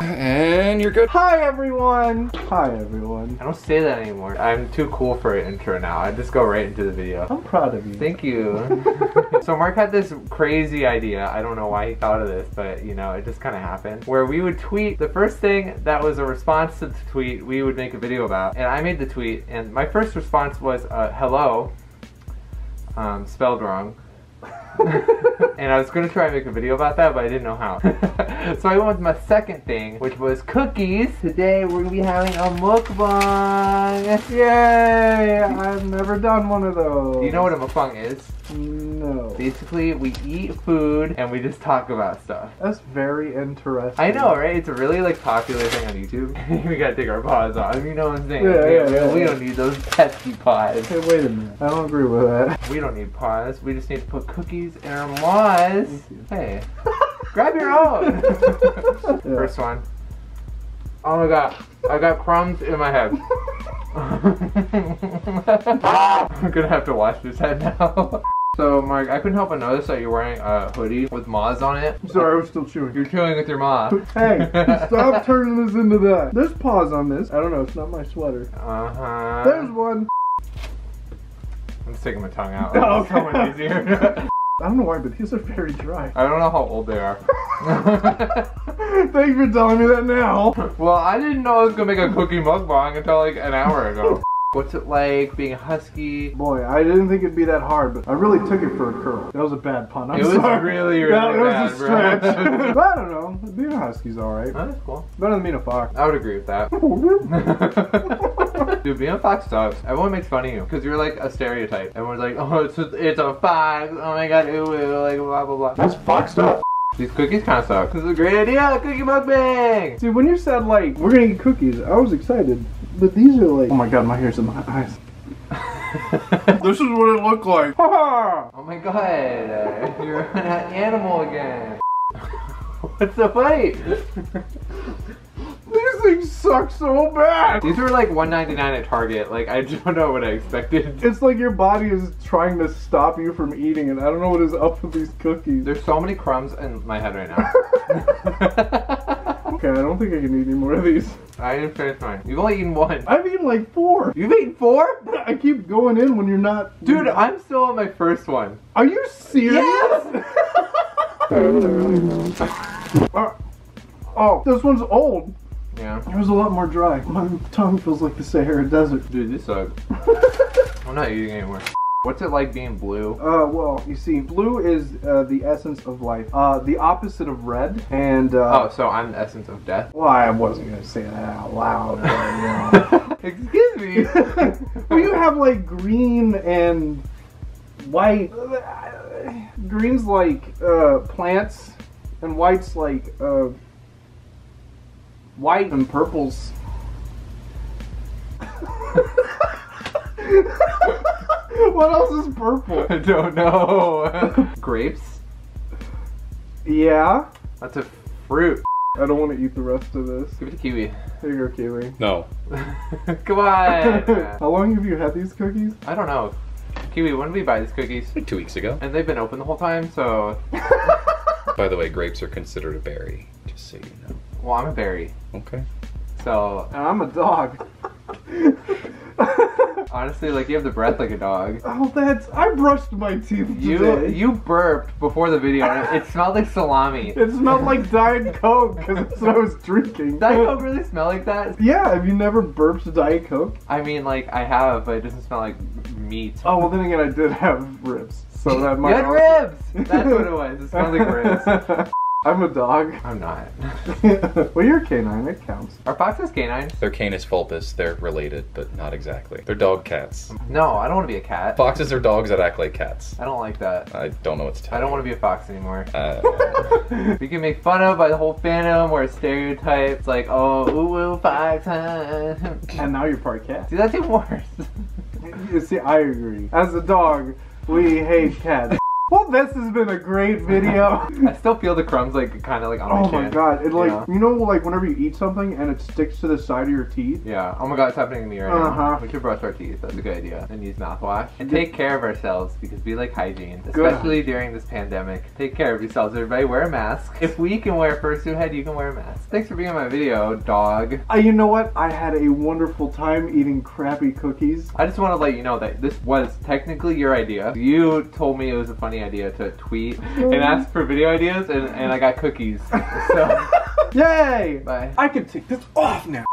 And you're good. Hi everyone! Hi everyone. I don't say that anymore. I'm too cool for an intro now. I just go right into the video. I'm proud of you. Thank you. so Mark had this crazy idea. I don't know why he thought of this, but you know, it just kind of happened. Where we would tweet the first thing that was a response to the tweet, we would make a video about. And I made the tweet, and my first response was, uh, "Hello," um, spelled wrong. and I was gonna try and make a video about that, but I didn't know how. so I went with my second thing, which was cookies. Today we're gonna be having a mukbang. Yay! I've never done one of those. You know what a mukbang is? No. Basically, we eat food and we just talk about stuff. That's very interesting. I know, right? It's a really like popular thing on YouTube. we gotta take our paws off. You know what I'm saying? Yeah, yeah, yeah, we yeah. don't need those pesky paws. Hey, wait a minute. I don't agree with that. We don't need paws. We just need to put cookies maws. Hey, grab your own. First one. Oh my god, I got crumbs in my head. I'm gonna have to wash this head now. So, Mark, I couldn't help but notice that you're wearing a hoodie with moths on it. Sorry, I was still chewing. You're chewing with your moth. Hey, stop turning this into that. There's paws on this. I don't know, it's not my sweater. Uh huh. There's one. I'm sticking my tongue out. Oh, It's so much easier. I don't know why, but these are very dry. I don't know how old they are. Thanks for telling me that now. well, I didn't know I was gonna make a cookie mukbang until like an hour ago. What's it like being a husky? Boy, I didn't think it'd be that hard, but I really took it for a curl. That was a bad pun. I'm It was sorry. really, really that bad, was a stretch. but I don't know. Being a husky's alright. Oh, that's cool. Better than being a fox. I would agree with that. Dude, being a fox sucks. Everyone makes fun of you because you're like a stereotype. Everyone's like, oh, it's a, it's a fox. Oh my god, ooh, ooh, like blah blah blah. That's foxed up. These cookies kind of suck. This is a great idea. Cookie mukbang. See, when you said like we're gonna eat cookies, I was excited. But these are like, oh my god, my hair's in my eyes. this is what it looked like. Ha ha! Oh my god, uh, you're an animal again. What's so funny? These things suck so bad. These were like 1.99 at Target. Like I don't know what I expected. It's like your body is trying to stop you from eating it. I don't know what is up with these cookies. There's so many crumbs in my head right now. okay, I don't think I can eat any more of these. I didn't finish mine. You've only eaten one. I've eaten like four. You've eaten four? I keep going in when you're not. Dude, I'm still on my first one. Are you serious? Yes! Uh, oh, this one's old. Yeah. It was a lot more dry. My tongue feels like the Sahara Desert. Dude, this sucks. I'm not eating anymore. What's it like being blue? Uh, well, you see, blue is uh, the essence of life. Uh, the opposite of red. And, uh, Oh, so I'm the essence of death? well, I wasn't gonna say that out loud. But, Excuse me. well, you have like green and white. Green's like uh, plants, and white's like uh, white and purples. what else is purple? I don't know. Grapes? Yeah. That's a fruit. I don't want to eat the rest of this. Give it to Kiwi. Here you go, Kiwi. No. Come on. How long have you had these cookies? I don't know. Kiwi, when did we buy these cookies? Like two weeks ago. And they've been open the whole time, so. By the way, grapes are considered a berry, just so you know. Well, I'm a berry. Okay. So, And I'm a dog. honestly, like, you have the breath like a dog. oh, that's. I brushed my teeth You today. you burped before the video, and it, it smelled like salami. It smelled like Diet Coke because that's what I was drinking. Diet Coke really smell like that? Yeah, have you never burped Diet Coke? I mean, like, I have, but it doesn't smell like meat. Oh, well, then again, I did have ribs. So that You might. had also- ribs! That's what it was. It smelled like ribs. I'm a dog. I'm not. well, you're a canine. It counts. Are foxes canines? They're Canis vulpus. They're related, but not exactly. They're dog cats. No, I don't want to be a cat. Foxes are dogs that act like cats. I don't like that. I don't know what to tell I don't want to be a fox anymore. Uh, we get made fun of by the whole fandom or stereotypes like, oh, ooh, ooh, fox, huh? And now you're part cat. See, that's even worse. You see, I agree. As a dog, we hate cats. Well, this has been a great video. I still feel the crumbs like kind of like on my chin. Oh my god! It like Yeah. you know like whenever you eat something and it sticks to the side of your teeth. Yeah. Oh my god, it's happening to me right Uh-huh. now. We should brush our teeth. That's a good idea. And use mouthwash. And take care of ourselves because we like hygiene, Good. especially during this pandemic. Take care of yourselves, everybody. Wear a mask. If we can wear a fursuit head, you can wear a mask. Thanks for being on my video, dog. Uh, you know what? I had a wonderful time eating crappy cookies. I just want to let you know that this was technically your idea. You told me it was a funny idea to tweet mm-hmm. and ask for video ideas, and, and I got cookies. So, Yay! bye. I can take this off now.